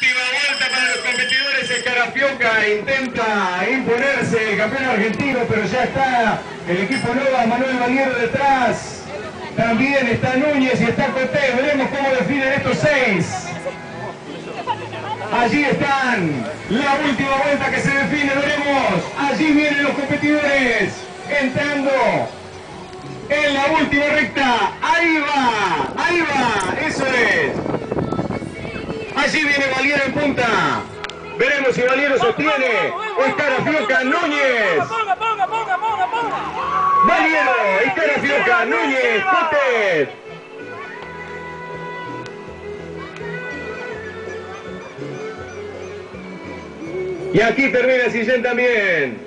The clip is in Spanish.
Última vuelta para los competidores. Escarafioca intenta imponerse el campeón argentino, pero ya está el equipo Nova, Manuel Valiero detrás. También está Núñez y está Coté. Veremos cómo definen estos seis. Allí están. La última vuelta que se define, veremos. Allí vienen los competidores. Entrando en la última recta. Ahí va, Allí viene Valiero en punta. Veremos si Valiero sostiene. Escarafioca Núñez. Ponga, ponga, ponga, ponga, ponga. Valiero, Núñez. Y aquí termina Sillén también.